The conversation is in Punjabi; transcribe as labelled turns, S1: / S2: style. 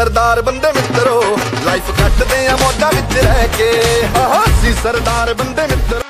S1: ਸਰਦਾਰ ਬੰਦੇ ਮਿੱਤਰੋ ਲਾਈਫ ਕੱਟਦੇ ਆ ਮੌਜਾਂ ਵਿੱਚ ਰਹਿ ਕੇ। ਆਹ, ਅਸੀਂ ਸਰਦਾਰ ਬੰਦੇ ਮਿੱਤਰੋ।